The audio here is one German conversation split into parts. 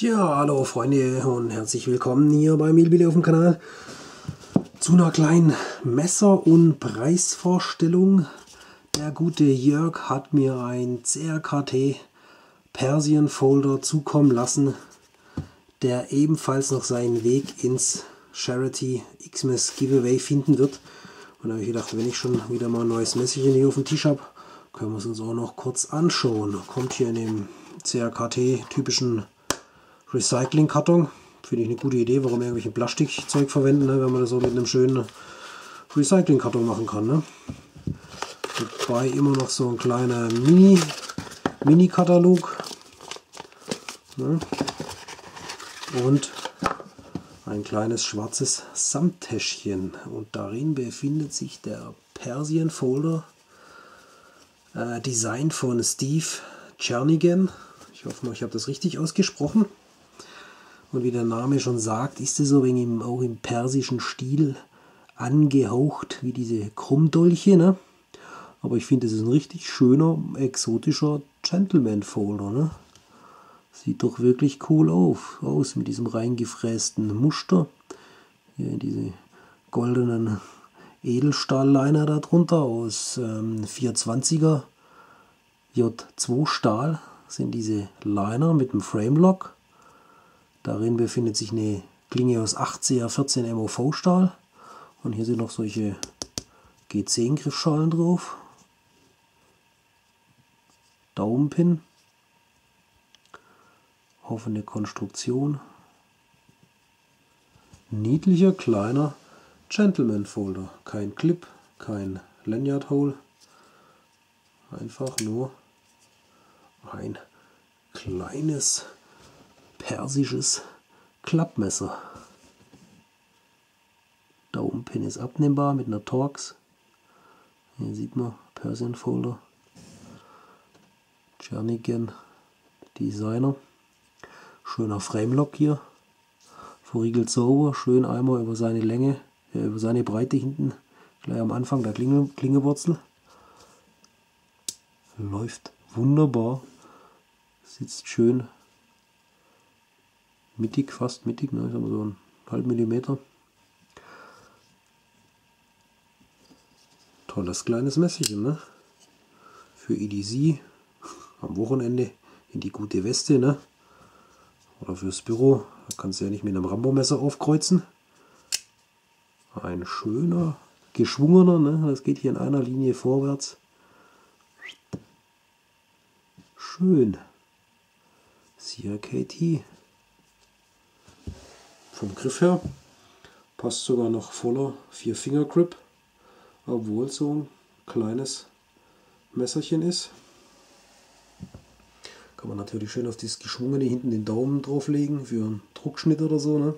Tja, hallo Freunde und herzlich willkommen hier bei Milbili auf dem Kanal zu einer kleinen Messer- und Preisvorstellung. Der gute Jörg hat mir ein CRKT Persien Folder zukommen lassen, der ebenfalls noch seinen Weg ins Charity Xmas Giveaway finden wird. Und da habe ich gedacht, wenn ich schon wieder mal ein neues Messerchen hier auf dem Tisch habe, können wir es uns auch noch kurz anschauen. Kommt hier in dem CRKT typischen Recycling-Karton. Finde ich eine gute Idee, warum irgendwelche Plastikzeug verwenden, ne, wenn man das so mit einem schönen Recycling-Karton machen kann. Ne? Dabei immer noch so ein kleiner Mini, Mini-Katalog. Ne? Und ein kleines schwarzes Samttäschchen. Und darin befindet sich der Persien Folder. Äh, Design von Steve Chernigan. Ich hoffe mal, ich habe das richtig ausgesprochen. Und wie der Name schon sagt, ist es so wenig im, auch im persischen Stil angehaucht, wie diese Krummdolche. Ne? Aber ich finde, es ist ein richtig schöner, exotischer Gentleman-Folder. Ne? Sieht doch wirklich cool auf, aus mit diesem reingefrästen Muster. Hier diese goldenen Edelstahlliner darunter aus ähm, 420er J2 Stahl sind diese Liner mit dem Framelock. Darin befindet sich eine Klinge aus 8CR 14 MOV Stahl. Und hier sind noch solche G10 Griffschalen drauf. Daumenpin. Offene Konstruktion. Niedlicher kleiner Gentleman Folder. Kein Clip, kein Lanyard Hole. Einfach nur ein kleines persisches Klappmesser. Daumenpin ist abnehmbar mit einer Torx. Hier sieht man Persian Folder. Jernigan Designer. Schöner Framelock hier. Verriegelt sauber, schön einmal über seine Länge, äh, über seine Breite hinten, gleich am Anfang der Klinge, Klingewurzel. Läuft wunderbar. Sitzt schön mittig, fast mittig, ne? so ein halb Millimeter. Tolles kleines Messerchen, ne? Für EDC am Wochenende in die gute Weste, ne? Oder fürs Büro. Da kannst du ja nicht mit einem Rambo-Messer aufkreuzen. Ein schöner, geschwungener, ne? Das geht hier in einer Linie vorwärts. Schön. CRKT vom Griff her. Passt sogar noch voller 4-Finger-Grip, obwohl es so ein kleines Messerchen ist. Kann man natürlich schön auf das geschwungene hinten den Daumen drauflegen für einen Druckschnitt oder so. Ne?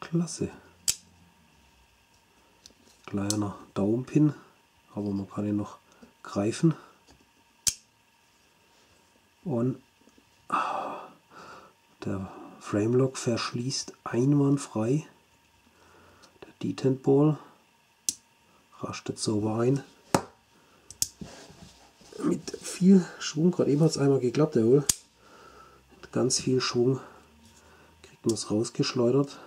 Klasse. Kleiner Daumenpin, aber man kann ihn noch greifen. Und der Framelock verschließt einwandfrei. Der Detent Ball rastet sauber ein. Mit viel Schwung, gerade eben hat es einmal geklappt, jawohl. Mit ganz viel Schwung kriegt man es rausgeschleudert.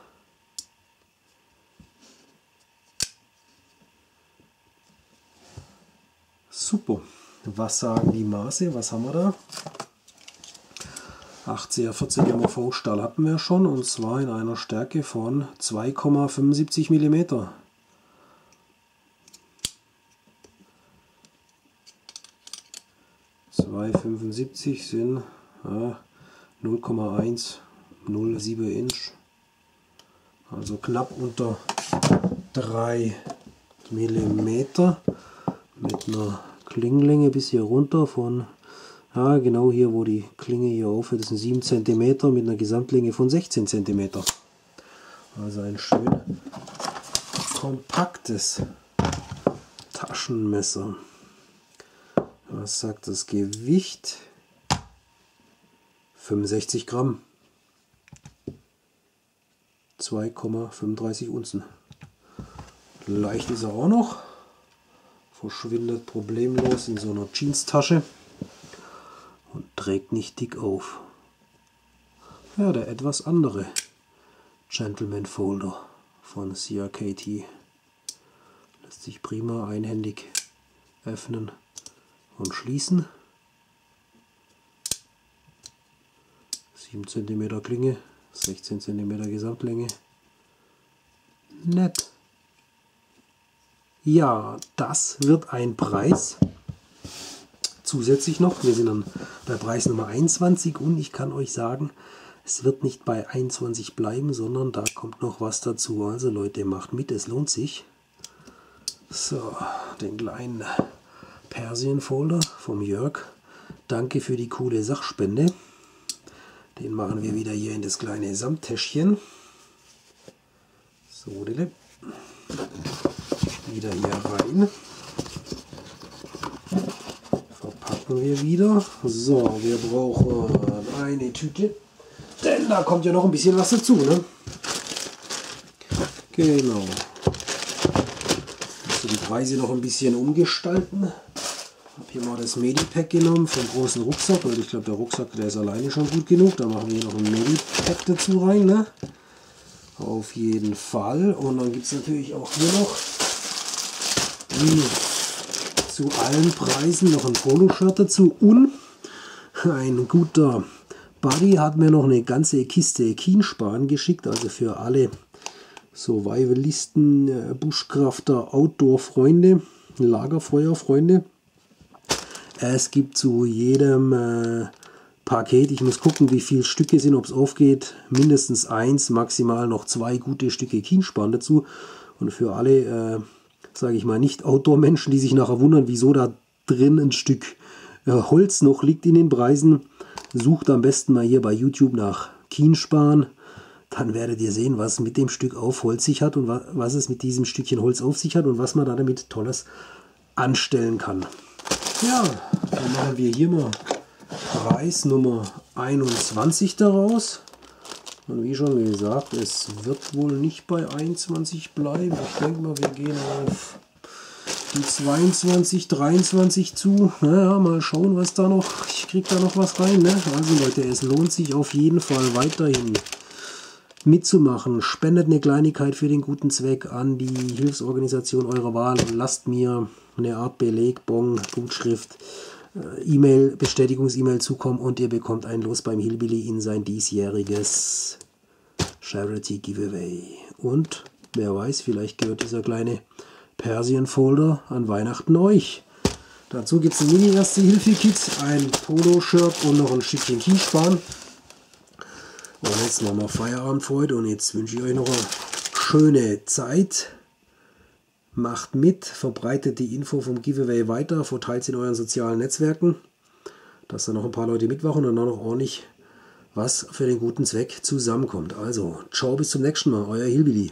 Super. Was sagen die Maße? Was haben wir da? 80er 40 MOV Stahl hatten wir schon und zwar in einer Stärke von 2,75 mm. Zwei 75 sind ja, 0,107 Inch, also knapp unter 3 mm mit einer Klingenlänge bis hier runter von ja, genau hier, wo die Klinge hier aufhört, das sind 7 cm mit einer Gesamtlänge von 16 cm. Also ein schön kompaktes Taschenmesser. Was sagt das Gewicht? 65 Gramm. 2,35 Unzen. Leicht ist er auch noch. Verschwindet problemlos in so einer Jeans-Tasche. Trägt nicht dick auf. Ja, der etwas andere Gentleman Folder von CRKT lässt sich prima einhändig öffnen und schließen. 7 cm Klinge, 16 cm Gesamtlänge. Nett. Ja, das wird ein Preis. Zusätzlich noch, wir sind dann bei Preis Nummer 21 und ich kann euch sagen, es wird nicht bei 21 bleiben, sondern da kommt noch was dazu. Also Leute, macht mit, es lohnt sich. So, den kleinen Persien-Folder vom Jörg. Danke für die coole Sachspende. Den machen wir wieder hier in das kleine Samttäschchen. So, Dille. Wieder hier rein. Verpacken wir wieder. So, wir brauchen eine Tüte. Denn da kommt ja noch ein bisschen was dazu, ne? Genau. Also die Preise noch ein bisschen umgestalten. Habe hier mal das Medipack genommen vom großen Rucksack, weil ich glaube der Rucksack der ist alleine schon gut genug. Da machen wir noch ein Medipack dazu rein, ne? Auf jeden Fall. Und dann gibt es natürlich auch hier noch wie zu allen Preisen noch ein Poloshirt dazu und ein guter Buddy hat mir noch eine ganze Kiste Kienspan geschickt, also für alle Survivalisten, äh, Buschkrafter, Outdoor-Freunde, Lagerfeuer-Freunde. Es gibt zu jedem äh, Paket, ich muss gucken, wie viele Stücke sind, ob es aufgeht, mindestens eins, maximal noch zwei gute Stücke Kienspan dazu. Und für alle, äh, sage ich mal, nicht Outdoor-Menschen, die sich nachher wundern, wieso da drin ein Stück äh, Holz noch liegt in den Preisen, Sucht am besten mal hier bei YouTube nach Kienspan. Dann werdet ihr sehen, was mit dem Stück auf Holz sich hat und was es mit diesem Stückchen Holz auf sich hat und was man da damit Tolles anstellen kann. Ja, dann machen wir hier mal Preis Nummer 21 daraus. Und wie schon gesagt, es wird wohl nicht bei 21 bleiben. Ich denke mal, wir gehen auf die 22, 23 zu. Naja, mal schauen, was da noch. Ich krieg da noch was rein. Ne? Also Leute, es lohnt sich auf jeden Fall weiterhin mitzumachen. Spendet eine Kleinigkeit für den guten Zweck an die Hilfsorganisation eurer Wahl und lasst mir eine Art Beleg, Bon, Gutschrift, E-Mail, Bestätigungs-E-Mail zukommen und ihr bekommt ein Los beim Hillbilly in sein diesjähriges Charity Giveaway. Und wer weiß, vielleicht gehört dieser kleine Persien-Folder an Weihnachten euch. Dazu gibt es ein Mini-Erste-Hilfe-Kit, ein Polo-Shirt und noch ein Stückchen Kiespan. Und jetzt machen wir Feierabend für heute und jetzt wünsche ich euch noch eine schöne Zeit. Macht mit, verbreitet die Info vom Giveaway weiter, verteilt sie in euren sozialen Netzwerken, dass da noch ein paar Leute mitmachen und dann noch ordentlich was für den guten Zweck zusammenkommt. Also, ciao, bis zum nächsten Mal, euer Hilbilly.